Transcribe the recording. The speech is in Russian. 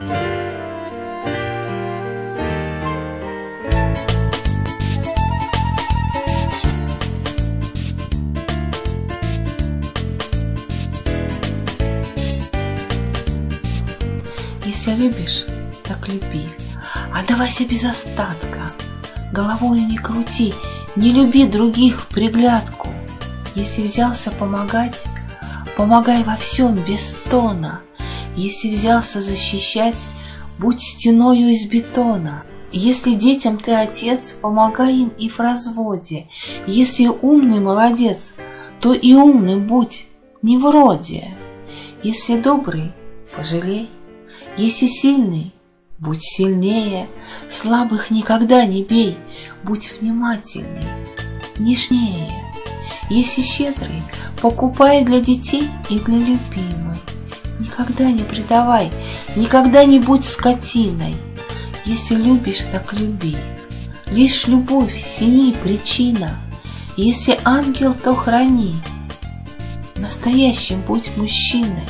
Если любишь, так люби, отдавайся без остатка, головой не крути, не люби других в приглядку. Если взялся помогать, помогай во всем без тона. Если взялся защищать, будь стеною из бетона. Если детям ты отец, помогай им и в разводе. Если умный молодец, то и умный будь, не вроде. Если добрый, пожалей. Если сильный, будь сильнее, слабых никогда не бей, будь внимательней, нежнее. Если щедрый, покупай для детей и для любимой. Никогда не предавай, никогда не будь скотиной. Если любишь, так люби. Лишь любовь семьи причина. Если ангел, то храни. Настоящим будь мужчиной.